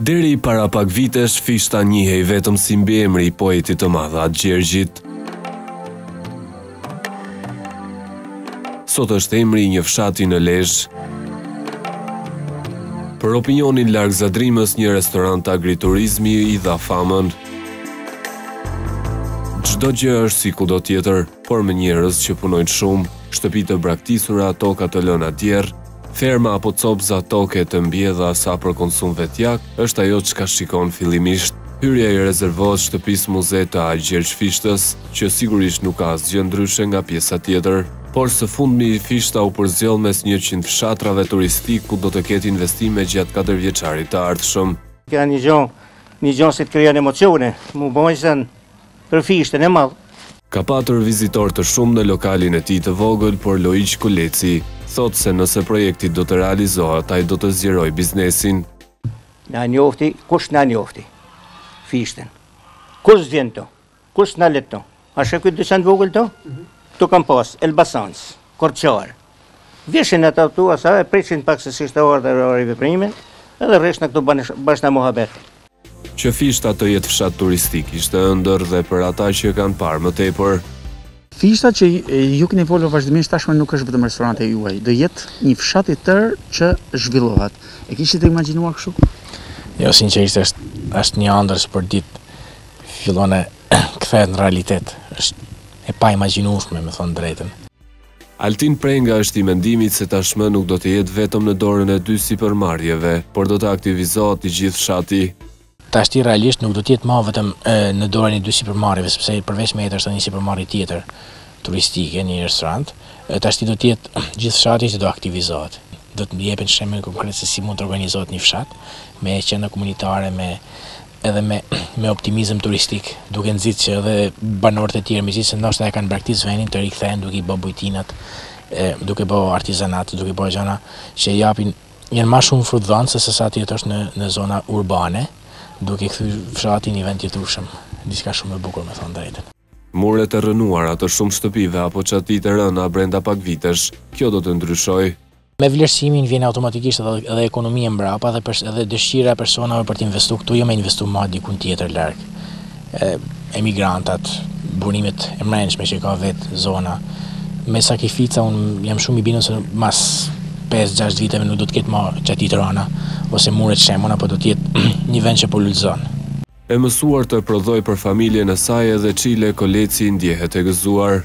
Deri para pak vitesh, Fishta njihej vetëm si mbiemri i poetit të madh At Gjergjit. Sot është emri i një fshati në Lezhë. Për opinionin larg Zadrimës, një restorant agriturizmi i dha famën. Çdo gjë është si kudo tjetër, por me njerëz që punojnë shumë, shtëpi të braktisura, toka të lëna djerr, ferma apo copëza toke të mbjella sa për konsum vetjak, është ajo çka shikon fillimisht. Hyrja i rezervohet shtëpisë muze të At Gjergj Fishtës, që sigurisht nuk ka asgjë ndryshe nga pjesa tjetër. Por së fundmi Fishta u përzgjodh mes njëqind fshatrave turistikë ku do të ketë investime gjatë katërvjeçarit të ardhshëm. Ka një gjë Një gjon se të krijon emocione, mu bëhet për Fishtën e madh. Ka patur vizitorë të shumtë në lokalin e tij të vogël, por Loiq Kuleci thotë se nëse projekti do të realizohet, ai do të zgjerojë biznesin. Na njofti, kush na njofti? Fishtën. Kush vjen këtu? Kush na le këto? A sheh këtë dyqan vogël tu? Këtu kam pas, Elbasans, Korçar. Vijshin e të tua sa e prishin pak se si shtë orë dhe orë i veprimin, edhe rrishin këtu bashkë në muhabet. Që fishta të jetë fshat turistik, ishte ëndërr dhe për ata që kanë parë më tepër. Fishta që ju keni folur vazhdimisht tashmë nuk është vetëm restoranti i juaj, do jetë një fshat i tërë që zhvillohet. E kishit imagjinuar kështu? Jo, sinqerisht është është një ëndërr për ditë Fillon e kthehet në realitet. Është e paimagjinueshme, me thënë drejtën. Altin Prenga është i mendimit se tashmë nuk do të jetë vetëm në dorën e dy sipërmarrjeve, por do të aktivizohet i gjithë fshati. Tashti realisht nuk do të jetë më vetëm në dorën e dy sipërmarrjeve, sepse përveç meje është edhe një sipërmarrje tjetër turistike, një restorant, tashti do të jetë gjithë fshati që do aktivizohet. Do të jepen shembuj konkret se si mund të organizohet një fshat me qendra komunitare, me edhe me me optimizëm turistik, duke nxit që edhe banorët e tjerë mezi se ndoshta e kanë braktis vendin të rikthehen duke i bë bujtinat, e, duke bë artizanat, duke bë gjëra që japin janë më shumë frutdhënëse se sa të jetosh në në zona urbane, duke kthyer fshatin një vend jetueshëm. Diçka shumë e bukur, me thënë drejtën. Muret e rrënuara të shumë shtëpive apo çatitë e rëna brenda pak vitesh, kjo do të ndryshojë. Me vlerësimin vjen automatikisht edhe edhe ekonomia mbrapa dhe pers edhe dëshira e personave për të investuar këtu, jo me investu ma dikun tjetër larg. E, emigrantat, burimet e mrenshme që ka vet zona. Me sakrifica un jam shumë i bindur se mas 5-6 viteve nuk do të ketë më çati t'rona ose mure t'shemuna, po do të jetë një vend që po lulëzon. E mësuar të prodhojë për familjen e saj edhe Çile Koleci ndjehet e gëzuar.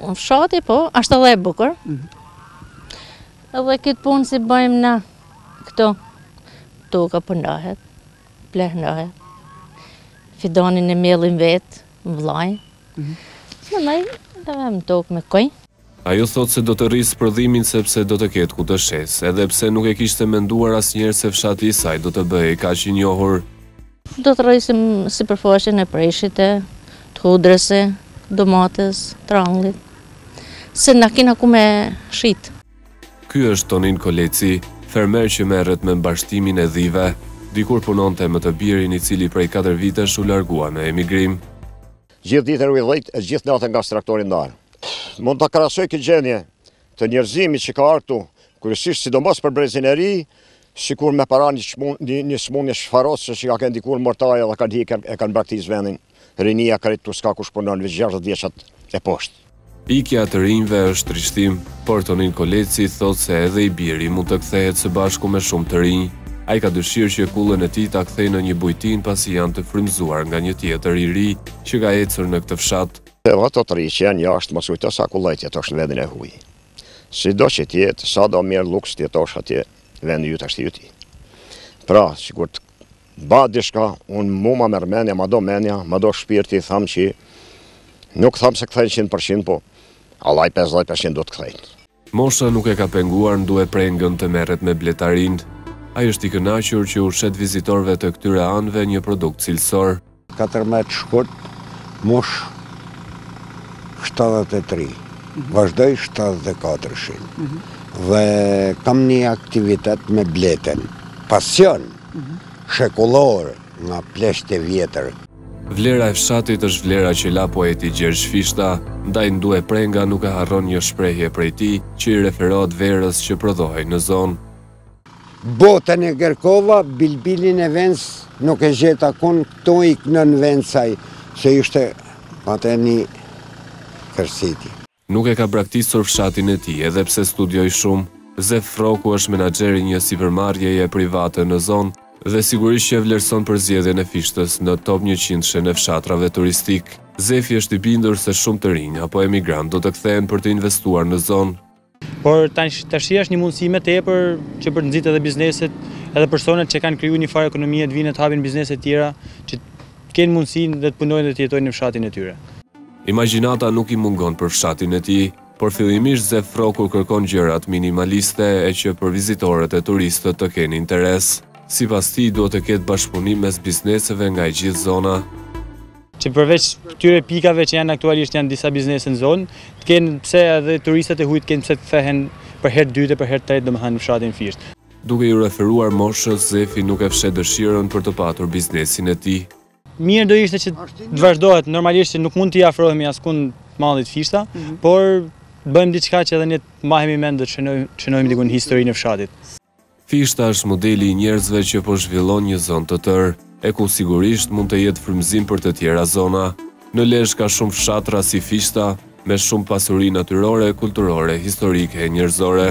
Fshati po, ashtë edhe e bukur. Edhe këtë punë si bëjmë na këto. Toka punohet, po plehnohet. Fidonin e mjellin vetë, më vlaj. Mhm. Në nëj, edhe më tokë me këj. Ajo thot se do të rrisë prodhimin sepse do të ketë ku të shesë, edhe pse nuk e kishte menduar asnjëherë se fshati i saj do të bëhej kaq i njohur. Do të rrisim sipërfaqen e preshit e të hudrës, e, domates, tranglit, se na kena ku me shit. Ky është Tonin Koleci, fermer që merret me mbarshtimin e dhive. Dikur punonte me të birin i cili prej katër vitesh u largua në emigrim. Gjithë ditën rrjedhojt e gjithë natën ngas traktorin ndarë. Mund ta krahasoj këtë gjendje të njerëzimit që ka ardhur këtu, kryesisht sidomos për brezin e ri, sikur me para një çmund një smundje shfarosëse, ka kenë dikur mortaja dhe kanë hikë e kanë braktisë vendin. Rinia krejt tu ska kush punon veç 60 vjeçat e poshtë. Ikja e të rinjve është trishtim, por Tonin Koleci thotë se edhe i biri mund të kthehet së bashku me shumë të rinj. Ai ka dëshirë që kullën e tij ta kthejë në një bujtinë pasi janë të frymëzuar nga një tjetër i ri që ka ecur në këtë fshat. Edhe ato t'rinj që janë jashtë mos kujto sa kullaj të jetosh në vendin e huj. Sido që të jetë, sado mirë luks të jetosh atje, vendi yt është i yti. Pra, sikur të bëhet diçka, unë mua më merr mendja, më do mendja, më do shpirti, thamë që nuk thamë se kthejnë 100%, po vallahi 50% do të kthejnë. Mosha nuk e ka penguar Ndue Prengën të merret me bletarinë. Ai është i kënaqur që u shet vizitorëve të këtyre anëve një produkt cilësor. Katërmbëdhjetë shkurt mush shtatëdhjetë e tri, vazhdoj shtatëdhjetë e katërshin dhe kam një aktivitet me bleten, pasion shekullor nga pleqtë e vjetër. Vlera e fshatit është vlera që la poeti Gjergj Fishta, ndaj Ndue Prenga nuk e harron një shprehje prej tij, që i referohet verës që prodhohej në zonë. Botën e kërkova, bilbilin e vendit nuk e gjeta kun, këtu ik në vend saj, që ishte atë një kërsiti. Nuk e ka braktisur fshatin e tij, edhe pse studioi shumë. Zef Frroku është menaxher i një sipërmarrjeje private në zonë dhe sigurisht që e vlerëson përzgjedhjen e Fishtës në top njëqindshen e fshatrave turistikë. Zefi është i bindur se shumë të rinj apo emigrantë do të kthehen për të investuar në zonë. Por tashi është një mundësi më tepër që për të nxitë edhe bizneset, edhe personat që kanë kriju një farë ekonomie të vijnë e të hapin biznese të tjera që të kenë mundësinë dhe të punojnë dhe të jetojnë në fshatin e tyre. Imagjinata nuk i mungon për fshatin e tij, por fillimisht Zef Frroku kërkon gjërat minimaliste e që për vizitorët e turistët të kenë interes. Sipas tij, duhet të ketë bashkëpunim mes bizneseve nga e gjithë zona. Që përveç këtyre pikave që janë aktualisht janë disa biznese në zonë, të kenë pse edhe turistët e huj të kenë pse të kthehen për herë dytë e për herë tretë domethënë në fshatin Fishtë. Duke iu referuar moshës, Zefi nuk e fsheh dëshirën për të patur biznesin e tij. Mirë do ishte që të vazhdohet, normalisht që nuk mund t'i afrohemi askund të madhit Fishta, mhm. por bëjmë diçka që edhe ne të mbahemi mend dhe të shënojmë dikun historinë e fshatit. Fishta është modeli i njerëzve që po zhvillon një zonë të tërë, e ku sigurisht mund të jetë frymëzim për të tjera zona. Në Lezhë ka shumë fshatra si Fishta, me shumë pasuri natyrore, kulturore, historike e njerëzore.